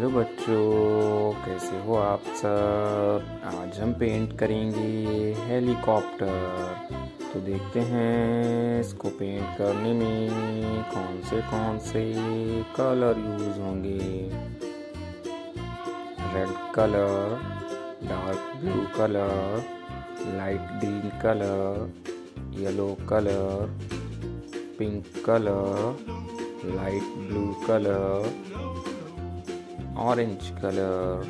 Hello बच्चों, कैसे हो आप सब? आज हम पेंट करेंगे हेलीकॉप्टर तो देखते हैं इसको पेंट करने में कौन से कौन से कलर यूज़ होंगे। Red colour dark blue colour light green colour yellow colour pink colour light blue colour orange color